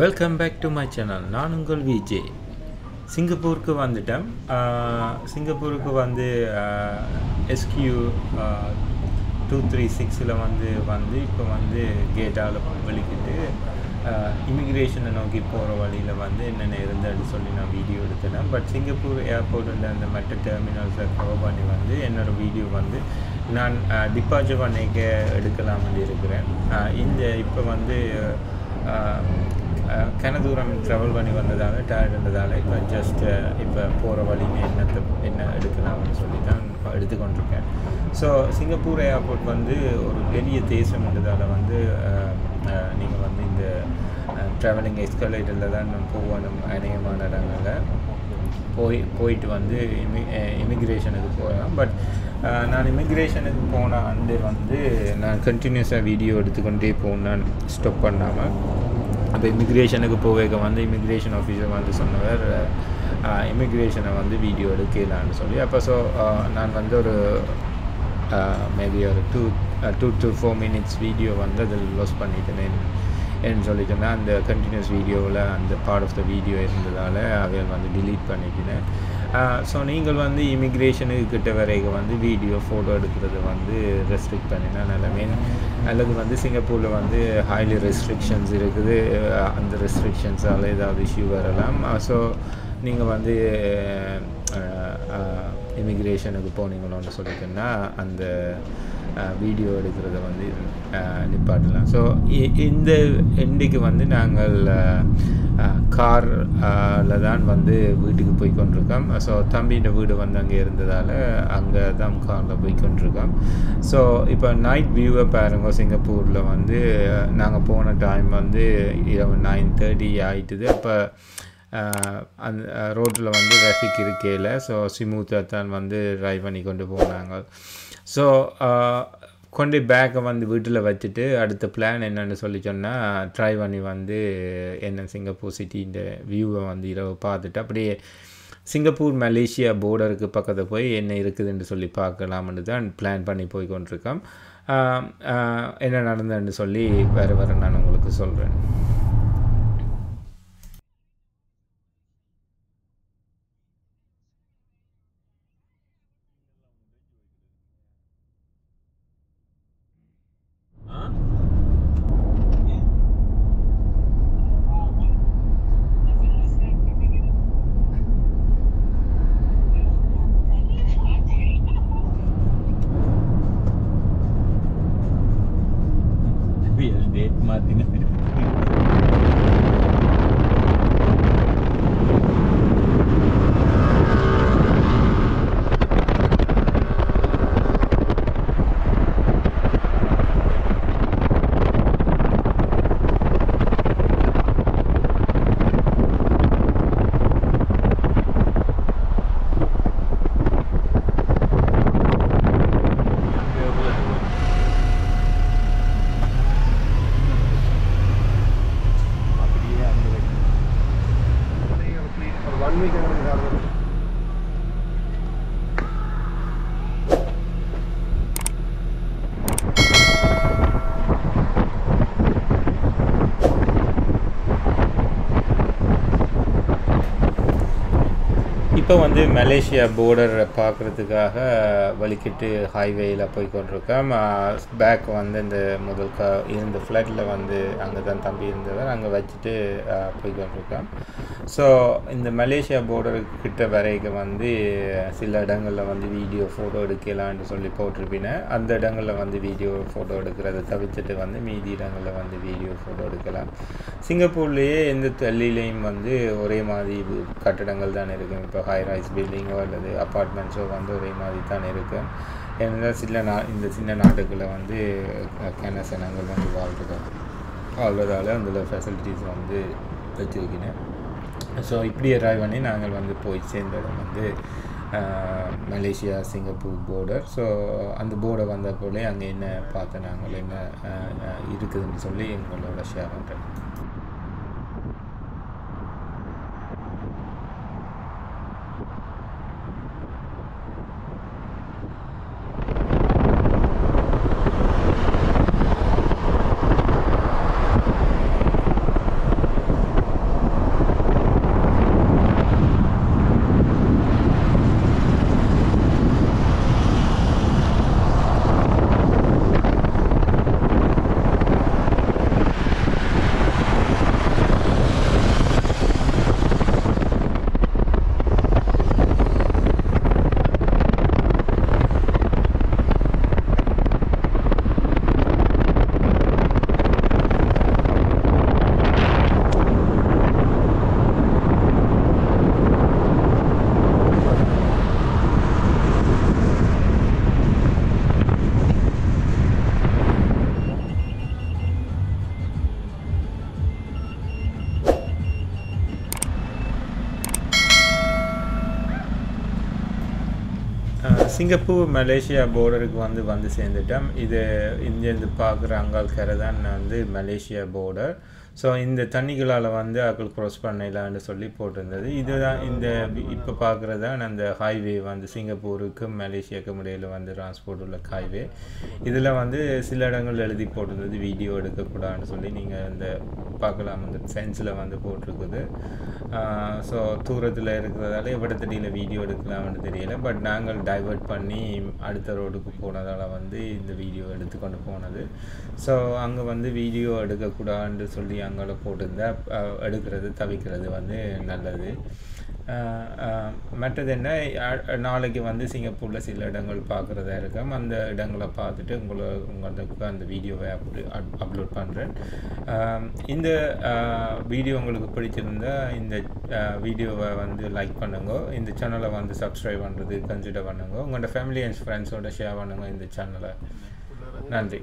Welcome back to my channel நான் உங்கள் VJ. சிங்கப்பூருக்கு வந்துட்டேன். சிங்கப்பூருக்கு வந்து எஸ்கியூ டூ த்ரீ சிக்ஸில் வந்து வந்து இப்போ வந்து கேட்டால் வலிக்கிட்டு இமிக்ரேஷனை நோக்கி போகிற வழியில் வந்து என்னென்ன இருந்ததுன்னு சொல்லி நான் வீடியோ எடுத்தேன். பட் சிங்கப்பூர் ஏர்போர்ட்டில் அந்த மற்ற டெர்மினல்ஸை கவர் பண்ணி வந்து என்னோடய வீடியோ வந்து நான் டிபார்ச்சர் பண்ணிக்க எடுக்கலாம்னு இருக்கிறேன். இந்த இப்போ வந்து கன தூரம் ட்ராவல் பண்ணி வந்ததால் டயர்ட் இருந்ததால் இப்போ ஜஸ்ட் இப்போ போகிற வழியுமே என்னத்தை என்ன எடுக்கலாம்னு சொல்லி தான் எடுத்துக்கொண்டிருக்கேன். ஸோ சிங்கப்பூர் ஏர்போர்ட் வந்து ஒரு பெரிய தேசம்ன்றதால் வந்து நீங்கள் வந்து இந்த ட்ராவலிங் எஸ்கலேட்டரில் தான் போகணும் அநேகமான இடங்களில். போய் போயிட்டு வந்து இமி இமிக்ரேஷனுக்கு போகலாம். பட் நான் இமிக்ரேஷனுக்கு போன அண்டு வந்து நான் கண்டினியூஸாக வீடியோ எடுத்துக்கொண்டே போனேன். ஸ்டாப் பண்ணாமல் அப்போ இமிக்ரேஷனுக்கு போவேக்க வந்து இமிக்ரேஷன் ஆஃபீஸர் வந்து சொன்னவர் இமிக்ரேஷனை வந்து வீடியோ எடுக்கலான்னு சொல்லி. அப்போ ஸோ நான் வந்து ஒரு மேபி ஒரு two two to four minutes video வந்து அதில் லாஸ் பண்ணிட்டேன் ஏன்னு சொல்லிட்டேன்னா அந்த கண்டினியூஸ் வீடியோவில் அந்த பார்ட் ஆஃப் த வீடியோ இருந்ததால் அவைகள் வந்து டிலீட் பண்ணிட்டேன். ஸோ நீங்கள் வந்து இமிக்ரேஷனுக்கு கிட்ட வரைக்கும் வந்து வீடியோ ஃபோட்டோ எடுக்கிறது வந்து ரெஸ்ட்ரிக்ட் பண்ணினா நல்ல மீன் அல்லது வந்து சிங்கப்பூரில் வந்து ஹைலி ரெஸ்ட்ரிக்ஷன்ஸ் இருக்குது அந்த ரெஸ்ட்ரிக்ஷன்ஸால் ஏதாவது இஷ்யூ வரலாம்? ஸோ நீங்கள் வந்து இமிக்ரேஷனுக்கு போனீங்களோன்னு சொல்லிட்டுன்னா அந்த வீடியோ எடுக்கிறத வந்து நிப்பாட்டலாம். ஸோ இந்த எண்டிக்கு வந்து நாங்கள் காரில் தான் வந்து வீட்டுக்கு போய் கொண்டிருக்கோம். ஸோ தம்பியோட வீடு வந்து அங்கே இருந்ததால் அங்கே தான் காரில் போய் கொண்டிருக்கோம். ஸோ இப்போ நைட் வியூவை பாருங்க சிங்கப்பூரில் வந்து நாங்கள் போன டைம் வந்து இரவு நைன் தேர்ட்டி ஆகிட்டுது அப்போ அந்த ரோட்டில் வந்து ரஃபிக் இருக்கையில் ஸோ ஸ்மூத்தாக தான் வந்து ட்ரைவ் பண்ணி கொண்டு போனாங்க. ஸோ கொண்டு பேக்கை வந்து வீட்டில் வச்சுட்டு அடுத்த பிளான் என்னென்னு சொல்லி சொன்னால் ட்ரை பண்ணி வந்து என்ன சிங்கப்பூர் சிட்டின்ற வியூவை வந்து இரவு பார்த்துட்டு அப்படியே சிங்கப்பூர் மலேசியா போர்டருக்கு பக்கத்தில் போய் என்ன இருக்குதுன்னு சொல்லி பார்க்கலாம்னு தான் பிளான் பண்ணி போய் கொண்டிருக்கோம். என்ன நடந்ததுன்னு சொல்லி வேறு வேறு நான் உங்களுக்கு சொல்கிறேன் இப்போ வந்து மலேசியா போர்டரை பார்க்குறதுக்காக வலிக்கிட்டு ஹைவேயில் போய் கொண்டிருக்கோம். பேக் வந்து இந்த முதல் கா இருந்த ஃப்ளைட்டில் வந்து அங்கே தான் தம்பி இருந்தவர். அங்கே வச்சுட்டு போய் கொண்டிருக்கோம். ஸோ இந்த மலேசியா போர்டருக்கு கிட்ட வரைக்கும் வந்து சில இடங்களில் வந்து வீடியோ ஃபோட்டோ எடுக்கலான்னு சொல்லி போட்டிருப்பீங்க. அந்த இடங்களில் வந்து வீடியோ ஃபோட்டோ எடுக்கிறத தவிர்த்துட்டு வந்து மீதி இடங்களில் வந்து வீடியோ ஃபோட்டோ எடுக்கலாம். சிங்கப்பூர்லேயே எந்த தள்ளிலையும் வந்து ஒரே மாதிரி கட்டடங்கள் தான் இருக்கும். இப்போ ஹை ரைஸ் பில்டிங்கோ அல்லது அப்பார்ட்மெண்ட்ஸோ வந்து ஒரே மாதிரி தான் இருக்கும் ஏன்னா சில நா இந்த சின்ன நாட்டுகளில் வந்து கனசனங்கள் வந்து வாழ்றதால் வாழ்றதால அதில் ஃபெசிலிட்டிஸ் வந்து வச்சுருக்கிறேன் ஸோ இப்படி அரைவ் பண்ணி நாங்கள் வந்து போய் சேர்ந்த இடம் வந்து மலேசியா சிங்கப்பூர் போர்டர் ஸோ அந்த போர்டை வந்த போலே அங்கே என்ன பார்த்து நாங்கள் என்ன இருக்குதுன்னு சொல்லி எங்களோட ஷேர் பண்ணுறேன் சிங்கப்பூர் மலேசியா போர்டருக்கு வந்து வந்து சேர்ந்துட்டோம். இது இங்கேருந்து பார்க்குற அங்கால் கரை தான் வந்து மலேசியா போர்டர் ஸோ இந்த தண்ணிகளால் வந்து அக்கள் க்ராஸ் பண்ணலான்னு சொல்லி போட்டிருந்தது. இதுதான் இந்த இப்போ பார்க்குறது தான் அந்த ஹைவே வந்து சிங்கப்பூருக்கும் மலேசியாவுக்கும் இடையில் வந்து டிரான்ஸ்போர்ட் உள்ள ஹைவே இதில் வந்து சில இடங்கள் எழுதி போட்டிருந்தது. வீடியோ எடுக்கக்கூடாதுன்னு சொல்லி நீங்கள் இந்த பார்க்கலாம். அந்த சயின்ஸில் வந்து போட்டிருக்குது. ஸோ தூரத்தில் இருக்கிறதால எவ்வளத்தடியில் வீடியோ எடுக்கலாம்னு தெரியல. பட் நாங்கள் டைவர்ட் பண்ணி அடுத்த ரோடுக்கு போனதால் வந்து இந்த வீடியோ எடுத்துக்கொண்டு போனது. ஸோ அங்கே வந்து வீடியோ எடுக்கக்கூடாதுன்னு சொல்லி அங்கே போட்டிருந்தா அஹ், எடுக்கிறது தவிக்கிறது வந்து நல்லது. மற்றது என்ன நாளைக்கு வந்து சிங்கப்பூரில் சில இடங்கள் பார்க்குறதா இருக்கும். அந்த இடங்களை பார்த்துட்டு உங்களை உங்களுக்கு அந்த வீடியோவை அப்லோ அப்லோட் பண்ணுறேன் இந்த வீடியோ உங்களுக்கு பிடிச்சிருந்தா இந்த வீடியோவை வந்து லைக் பண்ணுங்க. இந்த சேனலை வந்து சப்ஸ்கிரைப் பண்ணுறது கன்சிடர் பண்ணுங்க. உங்களோட ஃபேமிலி அண்ட் ஃப்ரெண்ட்ஸோட ஷேர் பண்ணுங்க இந்த சேனலை நன்றி.